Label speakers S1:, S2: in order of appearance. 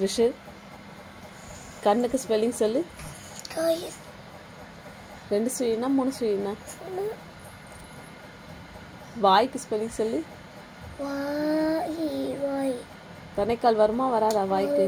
S1: கிருஷு கண்ணுக்கு ஸ்பெல்லிங் சொல்லு. ரெண்டு ஸ்வீனா மூணு ஸ்வீனா வாய்க்கு ஸ்பெல்லிங் சொல்லு.
S2: வாய் வாய்.
S1: தனைக்கால் வருமா வராதா வாய்க்கு?